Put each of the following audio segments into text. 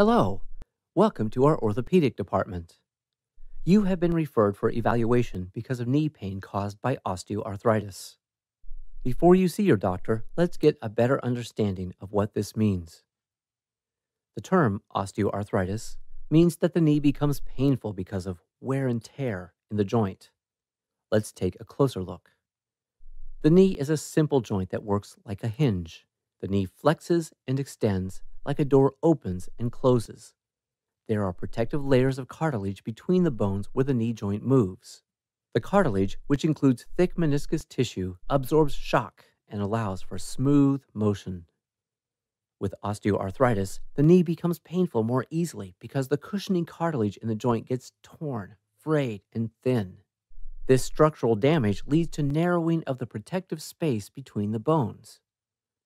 Hello, welcome to our orthopedic department. You have been referred for evaluation because of knee pain caused by osteoarthritis. Before you see your doctor, let's get a better understanding of what this means. The term osteoarthritis means that the knee becomes painful because of wear and tear in the joint. Let's take a closer look. The knee is a simple joint that works like a hinge. The knee flexes and extends like a door opens and closes. There are protective layers of cartilage between the bones where the knee joint moves. The cartilage, which includes thick meniscus tissue, absorbs shock and allows for smooth motion. With osteoarthritis, the knee becomes painful more easily because the cushioning cartilage in the joint gets torn, frayed, and thin. This structural damage leads to narrowing of the protective space between the bones.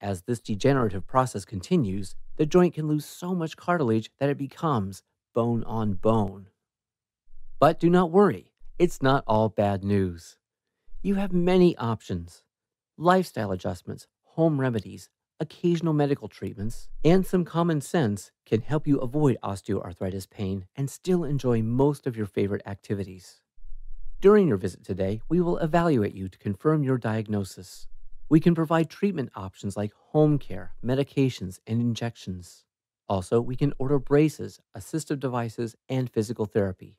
As this degenerative process continues, the joint can lose so much cartilage that it becomes bone on bone. But do not worry, it's not all bad news. You have many options lifestyle adjustments, home remedies, occasional medical treatments, and some common sense can help you avoid osteoarthritis pain and still enjoy most of your favorite activities. During your visit today, we will evaluate you to confirm your diagnosis. We can provide treatment options like home care, medications, and injections. Also, we can order braces, assistive devices, and physical therapy.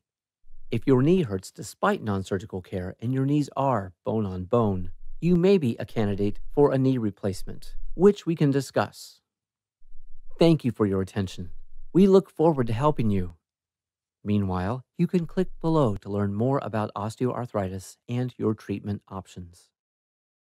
If your knee hurts despite non surgical care and your knees are bone on bone, you may be a candidate for a knee replacement which we can discuss. Thank you for your attention. We look forward to helping you. Meanwhile, you can click below to learn more about osteoarthritis and your treatment options.